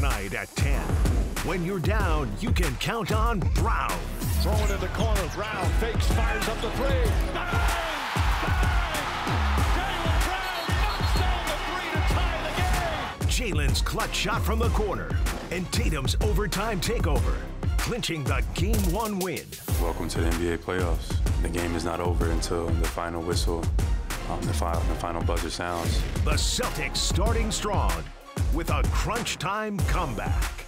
tonight at 10. When you're down, you can count on Brown. Throwing in the corner. Brown fakes, fires up the three. Bang! Bang! Jaylen Brown knocks down the three to tie the game. Jaylen's clutch shot from the corner. And Tatum's overtime takeover, clinching the game one win. Welcome to the NBA playoffs. The game is not over until the final whistle, um, the, final, the final buzzer sounds. The Celtics starting strong with a crunch time comeback.